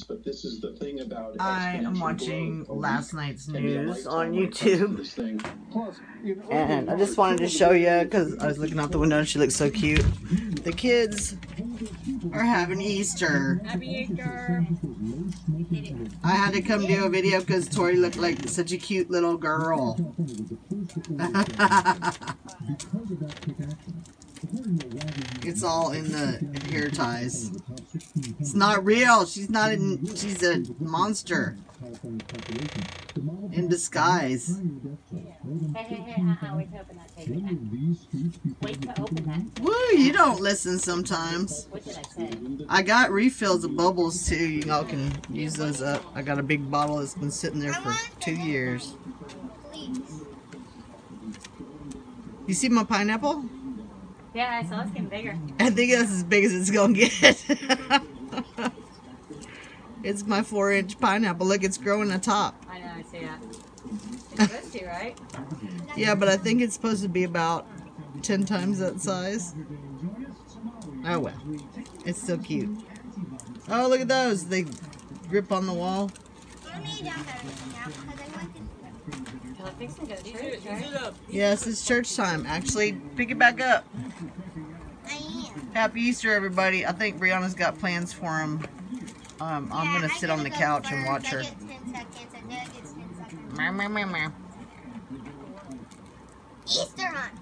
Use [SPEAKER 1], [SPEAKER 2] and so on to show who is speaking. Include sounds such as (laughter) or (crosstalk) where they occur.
[SPEAKER 1] but this is the thing about
[SPEAKER 2] I am watching
[SPEAKER 1] growth.
[SPEAKER 2] last night's
[SPEAKER 1] Can be a
[SPEAKER 2] news on
[SPEAKER 1] lifetime when it comes to
[SPEAKER 2] YouTube. And I just wanted to show you because I was looking out the window and she looks so cute. The kids are having Easter.
[SPEAKER 3] Happy Easter.
[SPEAKER 2] I had to come do a video because Tori looked like such a cute little girl. (laughs) it's all in the hair ties. It's not real. She's not in. She's a monster in disguise. Woo! You don't listen sometimes.
[SPEAKER 3] I?
[SPEAKER 2] I got refills of bubbles too. You all can use those up. I got a big bottle that's been sitting there for two years. You see my pineapple?
[SPEAKER 3] Yeah, I saw it's getting bigger.
[SPEAKER 2] I think that's as big as it's gonna get. (laughs) it's my four inch pineapple. Look, it's growing the top.
[SPEAKER 3] I know, I see that. It's (laughs) supposed to, right?
[SPEAKER 2] Yeah, but I think it's supposed to be about 10 times that size. Oh well. It's still cute. Oh, look at those. They grip on the wall.
[SPEAKER 3] Church?
[SPEAKER 2] Yes, it's church time. Actually, pick it back up. Happy Easter, everybody. I think Brianna's got plans for him. Um, I'm going to sit on the couch and watch her.
[SPEAKER 4] Easter hunt.